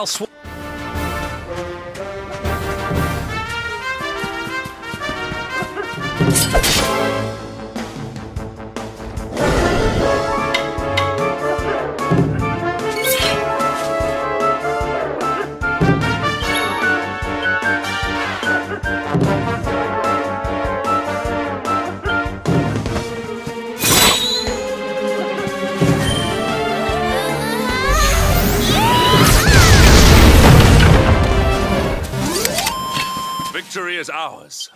Kyle victory is ours.